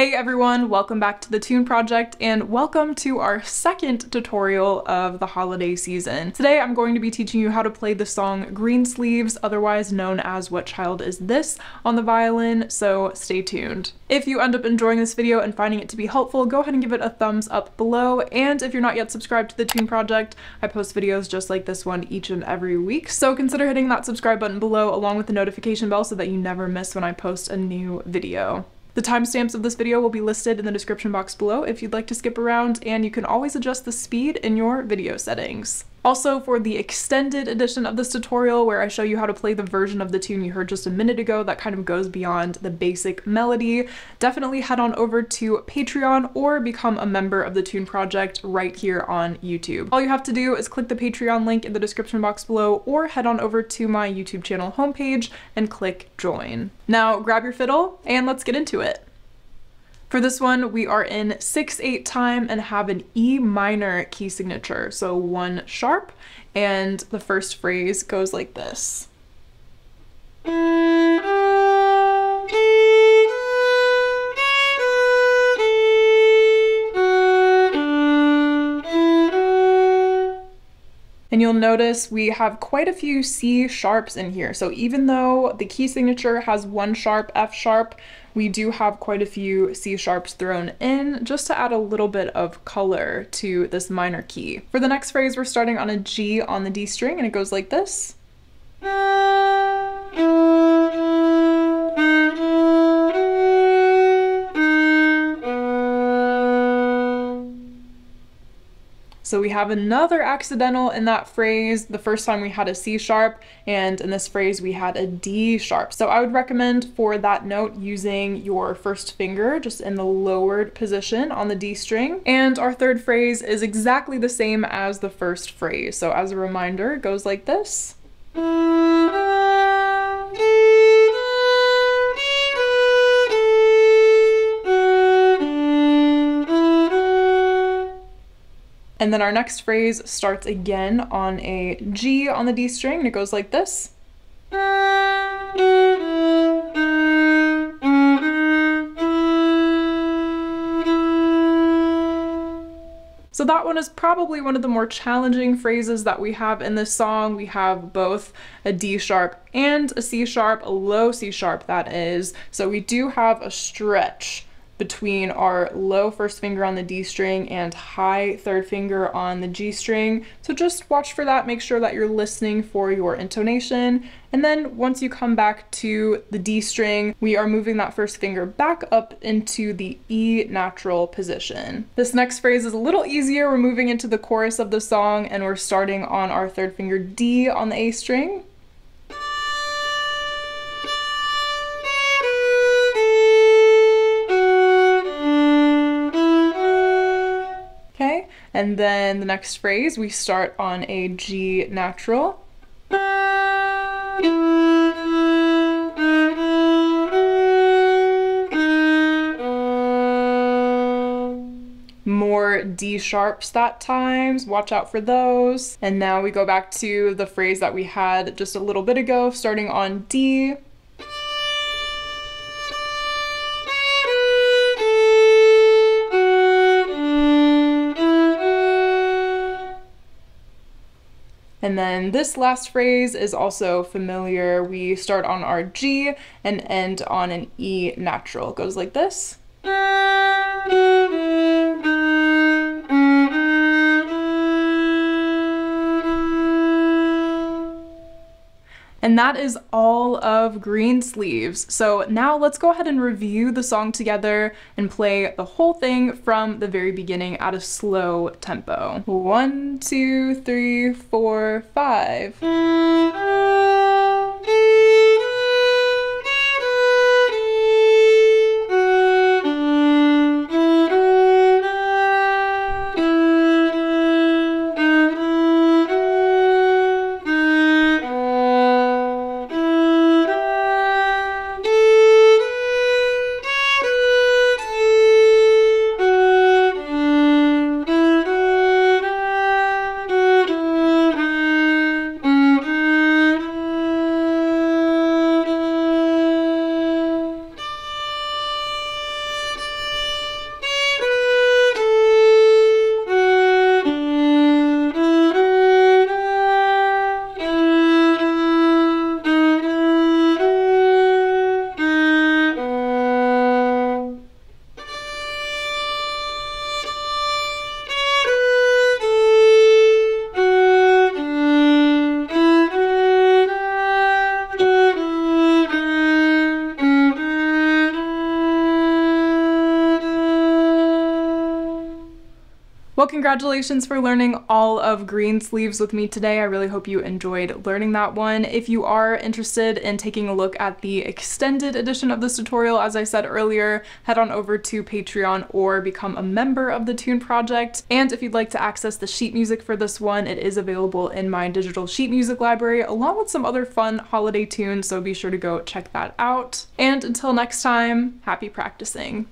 Hey everyone, welcome back to the Tune Project and welcome to our second tutorial of the holiday season. Today I'm going to be teaching you how to play the song Greensleeves, otherwise known as What Child Is This on the violin, so stay tuned. If you end up enjoying this video and finding it to be helpful, go ahead and give it a thumbs up below, and if you're not yet subscribed to the Tune Project, I post videos just like this one each and every week, so consider hitting that subscribe button below along with the notification bell so that you never miss when I post a new video. The timestamps of this video will be listed in the description box below if you'd like to skip around, and you can always adjust the speed in your video settings. Also, for the extended edition of this tutorial where I show you how to play the version of the tune you heard just a minute ago that kind of goes beyond the basic melody, definitely head on over to Patreon or become a member of the Tune Project right here on YouTube. All you have to do is click the Patreon link in the description box below or head on over to my YouTube channel homepage and click join. Now grab your fiddle and let's get into it. For this one, we are in 6-8 time and have an E minor key signature, so one sharp, and the first phrase goes like this. And you'll notice we have quite a few C sharps in here. So even though the key signature has one sharp, F sharp, we do have quite a few C sharps thrown in just to add a little bit of color to this minor key. For the next phrase, we're starting on a G on the D string and it goes like this. So we have another accidental in that phrase. The first time we had a C sharp, and in this phrase we had a D sharp. So I would recommend for that note using your first finger just in the lowered position on the D string. And our third phrase is exactly the same as the first phrase. So as a reminder, it goes like this. And then our next phrase starts again on a G on the D string, and it goes like this. So that one is probably one of the more challenging phrases that we have in this song. We have both a D sharp and a C sharp, a low C sharp that is. So we do have a stretch between our low first finger on the D string and high third finger on the G string. So just watch for that, make sure that you're listening for your intonation. And then once you come back to the D string, we are moving that first finger back up into the E natural position. This next phrase is a little easier. We're moving into the chorus of the song and we're starting on our third finger D on the A string. And then the next phrase, we start on a G natural. More D sharps that times, watch out for those. And now we go back to the phrase that we had just a little bit ago, starting on D. And then this last phrase is also familiar. We start on our G and end on an E natural. It goes like this. And that is all of Greensleeves. So now let's go ahead and review the song together and play the whole thing from the very beginning at a slow tempo. One, two, three, four, five. Well, congratulations for learning all of Greensleeves with me today. I really hope you enjoyed learning that one. If you are interested in taking a look at the extended edition of this tutorial, as I said earlier, head on over to Patreon or become a member of the Tune Project. And if you'd like to access the sheet music for this one, it is available in my digital sheet music library, along with some other fun holiday tunes, so be sure to go check that out. And until next time, happy practicing.